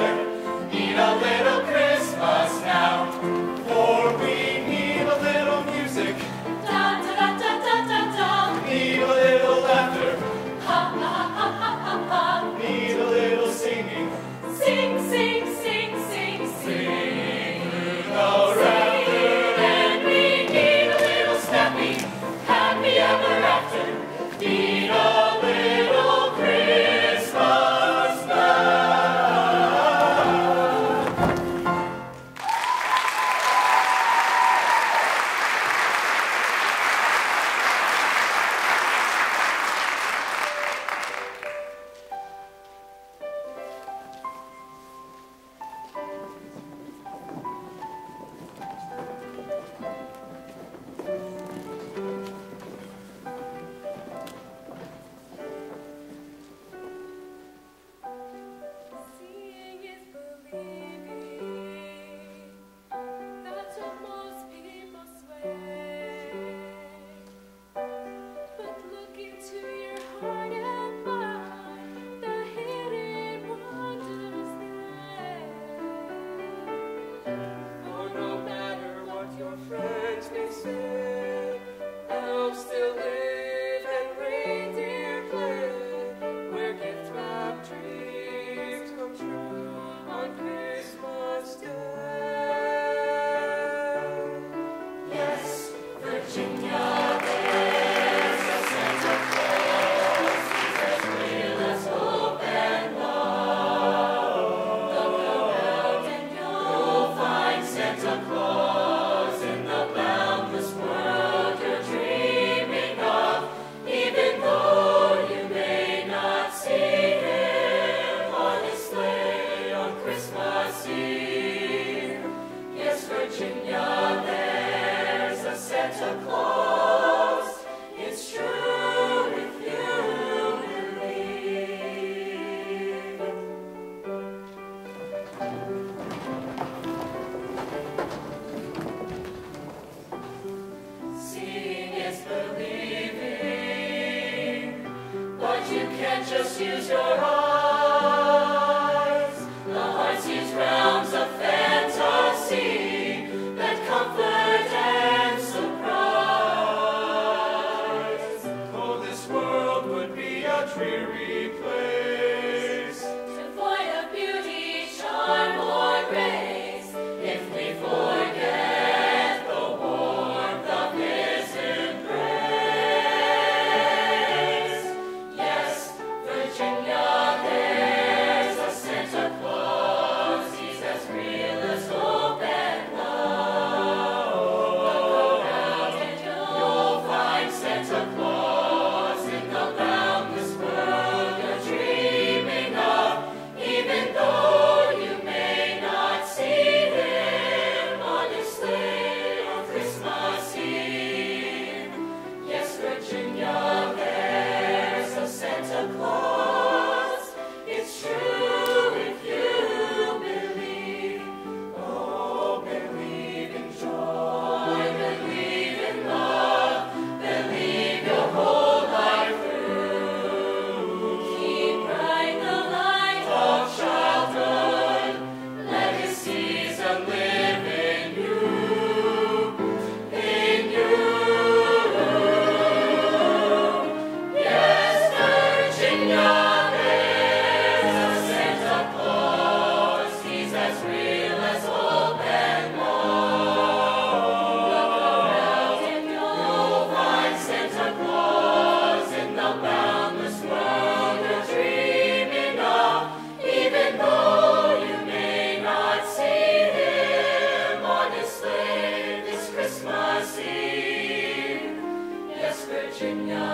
Father, in Choose your heart. Virginia.